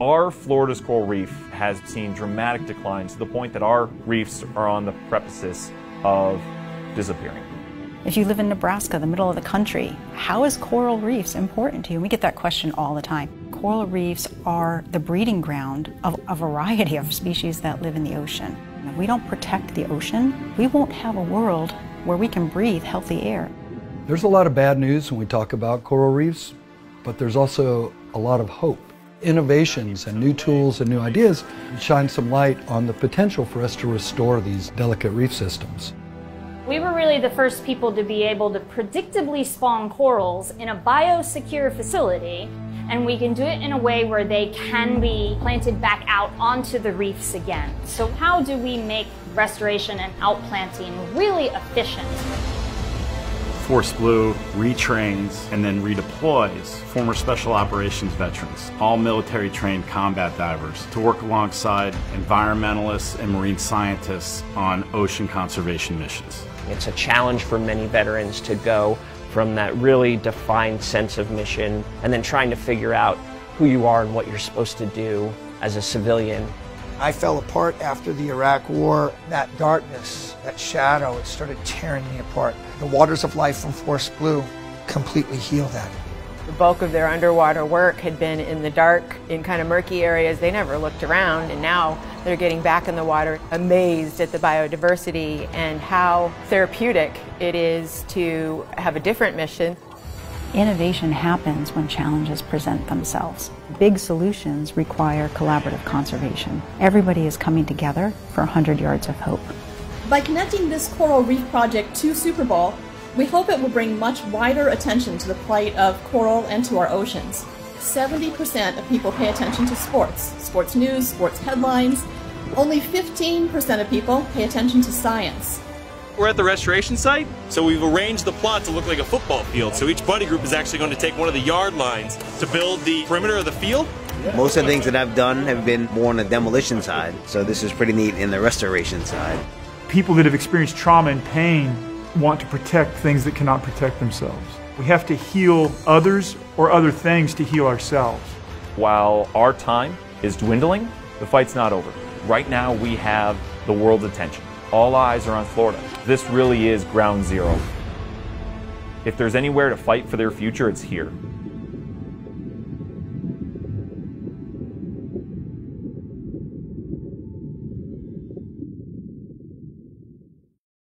Our Florida's coral reef has seen dramatic declines to the point that our reefs are on the precipice of disappearing. If you live in Nebraska, the middle of the country, how is coral reefs important to you? We get that question all the time. Coral reefs are the breeding ground of a variety of species that live in the ocean. If we don't protect the ocean, we won't have a world where we can breathe healthy air. There's a lot of bad news when we talk about coral reefs, but there's also a lot of hope. Innovations and new tools and new ideas shine some light on the potential for us to restore these delicate reef systems. We were really the first people to be able to predictably spawn corals in a biosecure facility, and we can do it in a way where they can be planted back out onto the reefs again. So how do we make restoration and outplanting really efficient? Force Blue retrains and then redeploys former special operations veterans, all military trained combat divers, to work alongside environmentalists and marine scientists on ocean conservation missions. It's a challenge for many veterans to go from that really defined sense of mission and then trying to figure out who you are and what you're supposed to do as a civilian. I fell apart after the Iraq War. That darkness, that shadow, it started tearing me apart. The waters of life from Force Blue completely healed that. The bulk of their underwater work had been in the dark, in kind of murky areas. They never looked around, and now they're getting back in the water, amazed at the biodiversity and how therapeutic it is to have a different mission. Innovation happens when challenges present themselves. Big solutions require collaborative conservation. Everybody is coming together for 100 yards of hope. By connecting this coral reef project to Super Bowl, we hope it will bring much wider attention to the plight of coral and to our oceans. 70% of people pay attention to sports, sports news, sports headlines. Only 15% of people pay attention to science. We're at the restoration site, so we've arranged the plot to look like a football field. So each buddy group is actually going to take one of the yard lines to build the perimeter of the field. Most of the things that I've done have been more on the demolition side, so this is pretty neat in the restoration side. People that have experienced trauma and pain want to protect things that cannot protect themselves. We have to heal others or other things to heal ourselves. While our time is dwindling, the fight's not over. Right now, we have the world's attention. All eyes are on Florida. This really is ground zero. If there's anywhere to fight for their future, it's here.